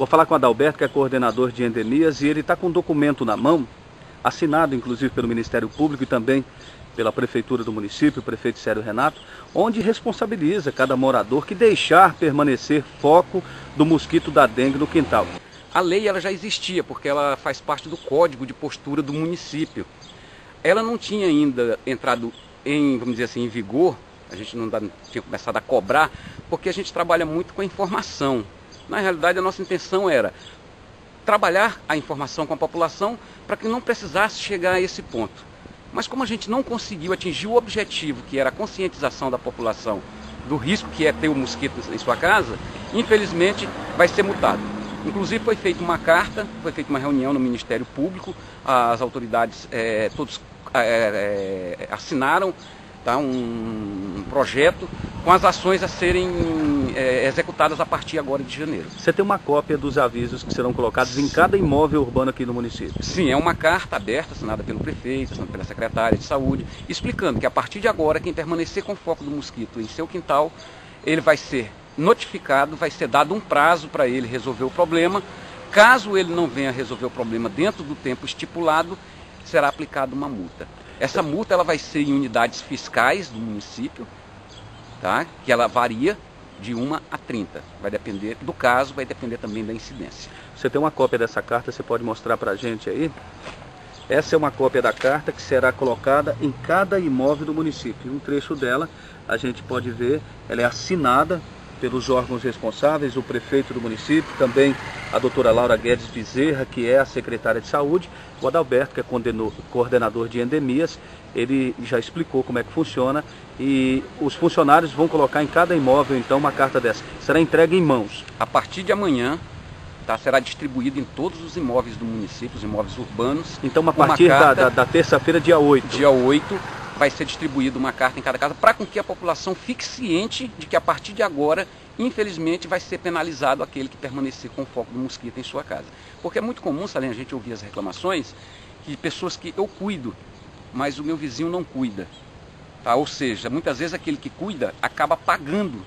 Vou falar com o Adalberto, que é coordenador de endemias, e ele está com um documento na mão, assinado inclusive pelo Ministério Público e também pela Prefeitura do município, o prefeito Sério Renato, onde responsabiliza cada morador que deixar permanecer foco do mosquito da dengue no quintal. A lei ela já existia, porque ela faz parte do código de postura do município. Ela não tinha ainda entrado em, vamos dizer assim, em vigor, a gente não tinha começado a cobrar, porque a gente trabalha muito com a informação. Na realidade, a nossa intenção era trabalhar a informação com a população para que não precisasse chegar a esse ponto. Mas como a gente não conseguiu atingir o objetivo, que era a conscientização da população do risco que é ter o mosquito em sua casa, infelizmente vai ser multado. Inclusive foi feita uma carta, foi feita uma reunião no Ministério Público, as autoridades é, todos é, é, assinaram tá, um, um, projeto com as ações a serem é, executadas a partir agora de janeiro. Você tem uma cópia dos avisos que serão colocados em cada imóvel urbano aqui no município? Sim, é uma carta aberta, assinada pelo prefeito, assinada pela secretária de saúde, explicando que a partir de agora, quem permanecer com foco do mosquito em seu quintal, ele vai ser notificado, vai ser dado um prazo para ele resolver o problema. Caso ele não venha resolver o problema dentro do tempo estipulado, será aplicada uma multa. Essa multa ela vai ser em unidades fiscais do município, tá? que ela varia de 1 a 30. Vai depender do caso, vai depender também da incidência. Você tem uma cópia dessa carta, você pode mostrar para a gente aí? Essa é uma cópia da carta que será colocada em cada imóvel do município. Um trecho dela a gente pode ver, ela é assinada pelos órgãos responsáveis, o prefeito do município, também a doutora Laura Guedes Bezerra, que é a secretária de saúde, o Adalberto, que é coordenador de endemias, ele já explicou como é que funciona e os funcionários vão colocar em cada imóvel, então, uma carta dessa. Será entregue em mãos. A partir de amanhã, tá, será distribuído em todos os imóveis do município, os imóveis urbanos. Então, a partir da, da, da terça-feira, dia 8. Dia 8, vai ser distribuída uma carta em cada casa para com que a população fique ciente de que a partir de agora, infelizmente, vai ser penalizado aquele que permanecer com o foco do mosquito em sua casa. Porque é muito comum, Salem, a gente ouvir as reclamações que pessoas que eu cuido, mas o meu vizinho não cuida. Tá? Ou seja, muitas vezes aquele que cuida acaba pagando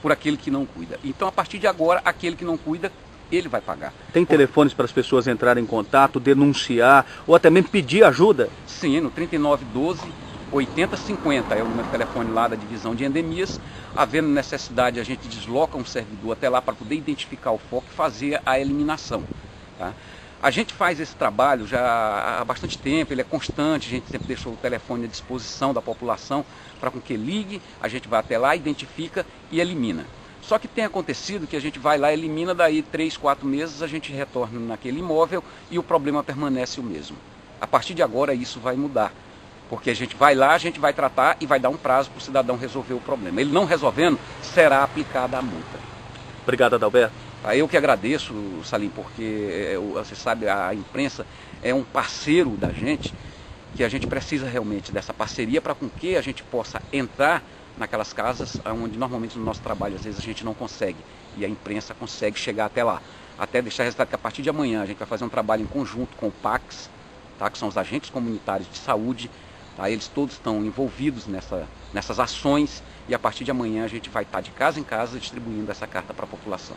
por aquele que não cuida. Então, a partir de agora, aquele que não cuida ele vai pagar. Tem telefones para as pessoas entrarem em contato, denunciar ou até mesmo pedir ajuda? Sim, no 3912 8050 é o número de telefone lá da divisão de endemias. Havendo necessidade, a gente desloca um servidor até lá para poder identificar o foco e fazer a eliminação. Tá? A gente faz esse trabalho já há bastante tempo, ele é constante, a gente sempre deixou o telefone à disposição da população para com que ligue, a gente vai até lá, identifica e elimina. Só que tem acontecido que a gente vai lá, elimina, daí três, quatro meses a gente retorna naquele imóvel e o problema permanece o mesmo. A partir de agora isso vai mudar. Porque a gente vai lá, a gente vai tratar e vai dar um prazo para o cidadão resolver o problema. Ele não resolvendo, será aplicada a multa. Obrigado, Adalberto. Eu que agradeço, Salim, porque é, você sabe, a imprensa é um parceiro da gente, que a gente precisa realmente dessa parceria para com que a gente possa entrar naquelas casas onde normalmente no nosso trabalho às vezes a gente não consegue. E a imprensa consegue chegar até lá. Até deixar resultado que a partir de amanhã a gente vai fazer um trabalho em conjunto com o PAX, tá, que são os agentes comunitários de saúde, Tá? Eles todos estão envolvidos nessa, nessas ações e a partir de amanhã a gente vai estar de casa em casa distribuindo essa carta para a população.